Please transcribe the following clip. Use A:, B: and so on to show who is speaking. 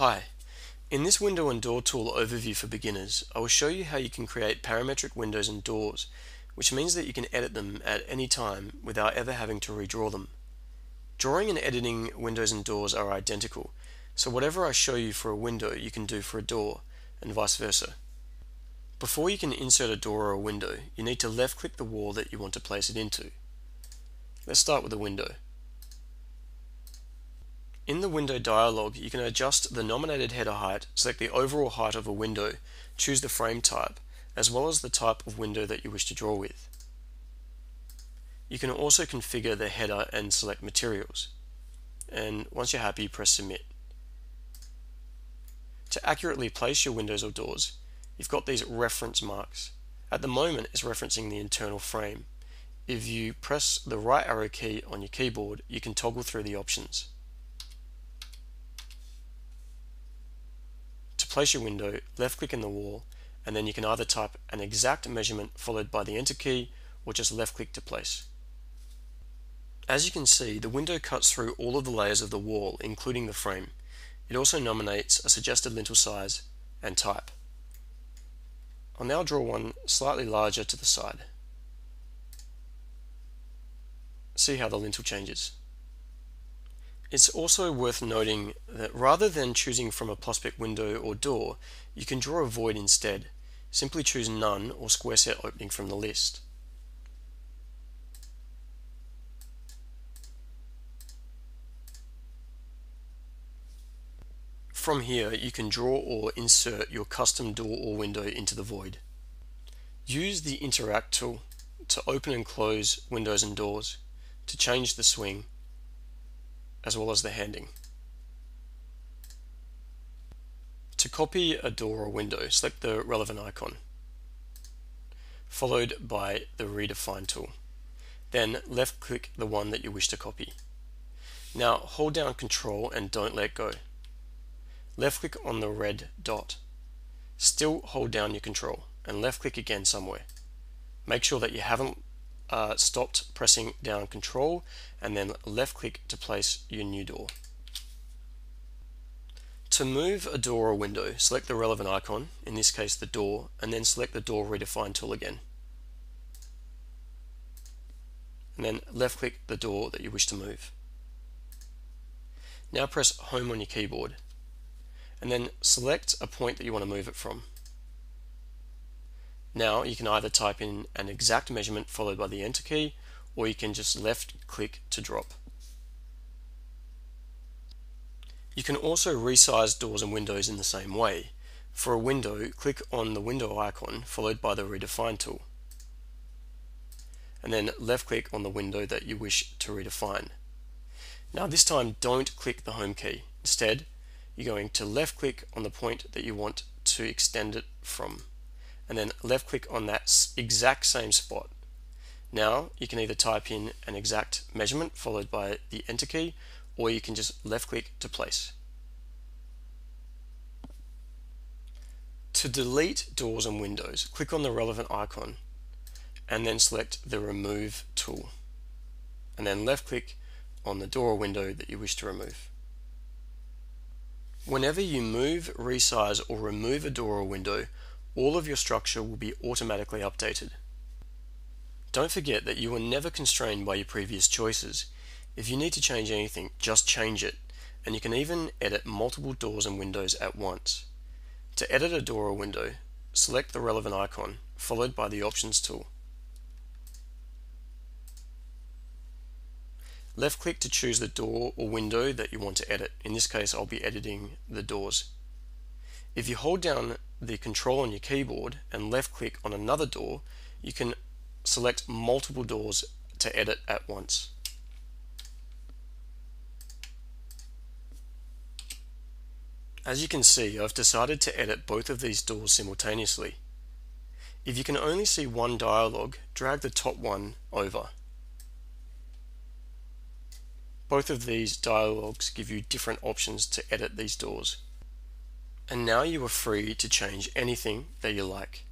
A: Hi, in this window and door tool overview for beginners, I will show you how you can create parametric windows and doors, which means that you can edit them at any time without ever having to redraw them. Drawing and editing windows and doors are identical, so whatever I show you for a window you can do for a door, and vice versa. Before you can insert a door or a window, you need to left click the wall that you want to place it into. Let's start with a window. In the window dialog, you can adjust the nominated header height, select the overall height of a window, choose the frame type, as well as the type of window that you wish to draw with. You can also configure the header and select materials. And once you're happy, press submit. To accurately place your windows or doors, you've got these reference marks. At the moment, it's referencing the internal frame. If you press the right arrow key on your keyboard, you can toggle through the options. Place your window, left click in the wall, and then you can either type an exact measurement followed by the enter key or just left click to place. As you can see, the window cuts through all of the layers of the wall, including the frame. It also nominates a suggested lintel size and type. I'll now draw one slightly larger to the side. See how the lintel changes. It's also worth noting that rather than choosing from a PlusSpec window or door, you can draw a void instead. Simply choose None or Square Set Opening from the list. From here, you can draw or insert your custom door or window into the void. Use the Interact tool to open and close windows and doors, to change the swing, as well as the handing. To copy a door or window, select the relevant icon, followed by the redefine tool. Then left click the one that you wish to copy. Now hold down control and don't let go. Left click on the red dot. Still hold down your control and left click again somewhere. Make sure that you haven't uh, stopped pressing down control and then left click to place your new door. To move a door or window, select the relevant icon, in this case the door, and then select the door redefine tool again. And then left click the door that you wish to move. Now press home on your keyboard and then select a point that you want to move it from. Now you can either type in an exact measurement followed by the enter key or you can just left click to drop. You can also resize doors and windows in the same way. For a window, click on the window icon followed by the redefine tool. And then left click on the window that you wish to redefine. Now this time don't click the home key. Instead, you're going to left click on the point that you want to extend it from and then left click on that exact same spot. Now you can either type in an exact measurement followed by the enter key or you can just left click to place. To delete doors and windows, click on the relevant icon and then select the remove tool and then left click on the door or window that you wish to remove. Whenever you move, resize or remove a door or window, all of your structure will be automatically updated. Don't forget that you are never constrained by your previous choices. If you need to change anything, just change it, and you can even edit multiple doors and windows at once. To edit a door or window, select the relevant icon, followed by the Options tool. Left click to choose the door or window that you want to edit. In this case, I'll be editing the doors. If you hold down the control on your keyboard and left click on another door, you can select multiple doors to edit at once. As you can see, I've decided to edit both of these doors simultaneously. If you can only see one dialog, drag the top one over. Both of these dialogs give you different options to edit these doors and now you are free to change anything that you like.